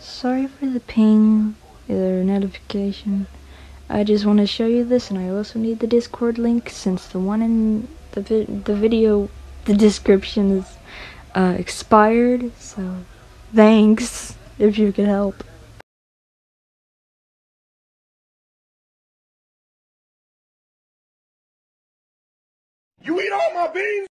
Sorry for the ping or notification. I just want to show you this and I also need the Discord link since the one in the, vi the video, the description is uh, expired. So thanks if you could help. You eat all my beans?